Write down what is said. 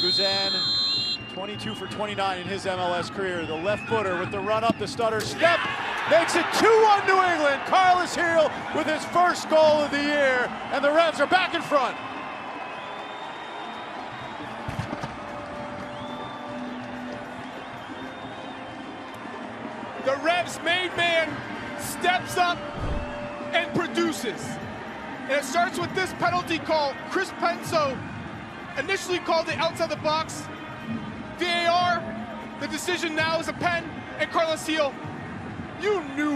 Guzan, 22 for 29 in his MLS career. The left footer with the run up, the stutter step, makes it 2-1 New England. Carles Gil with his first goal of the year, and the Revs are back in front. The Revs made man steps up and produces. And it starts with this penalty call. Chris Penso initially called it outside the box. VAR, the decision now is a pen, and Carles Gil, you knew